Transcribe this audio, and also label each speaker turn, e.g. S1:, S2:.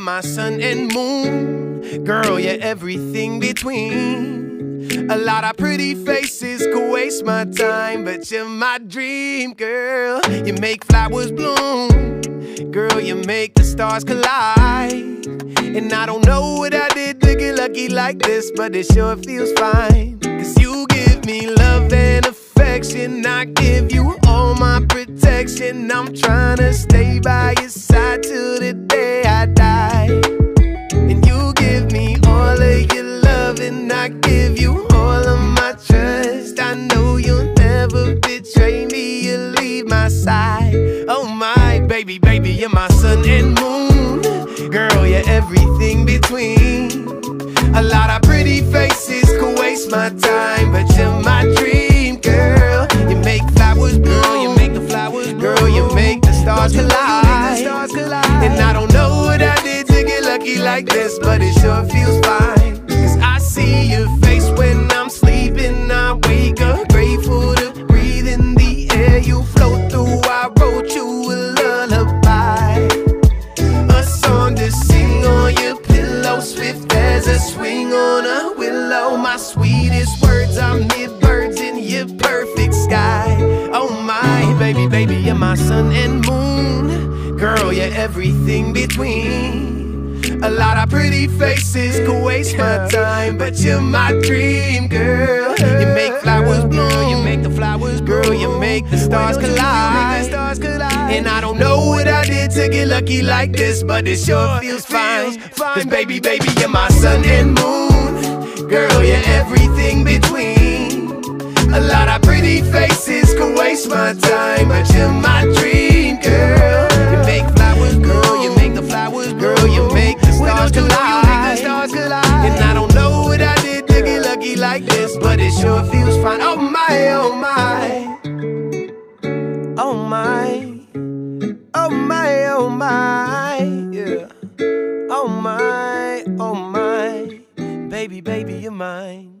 S1: my sun and moon. Girl, you're everything between. A lot of pretty faces could waste my time, but you're my dream, girl. You make flowers bloom. Girl, you make the stars collide. And I don't know what I did to get lucky like this, but it sure feels fine. Cause you give me love and affection. I give you all my protection. I'm trying to stay baby, baby, you're my sun and moon. Girl, you're everything between. A lot of pretty faces could waste my time, but you're my dream, girl. You make flowers bloom, you make the flowers bloom. Girl, you make the stars collide. And I don't know what I did to get lucky like this, but it sure feels fine. Cause I see your face sweetest words are mid birds in your perfect sky. Oh my baby, baby, you're my sun and moon. Girl, you're everything between. A lot of pretty faces could waste my time, but you're my dream, girl. You make flowers bloom, you make the flowers grow, you make the stars collide. And I don't know what I did to get lucky like this, but it sure feels fine. Cause baby, baby, you're my sun and moon. Girl, you're everything between. A lot of pretty faces could waste my time, but you're my dream, girl. You make flowers grow, you make the flowers grow, you make the stars collide. And I don't know what I did to get lucky like this, but it sure feels fine. Oh my, oh my. Oh my. your mind.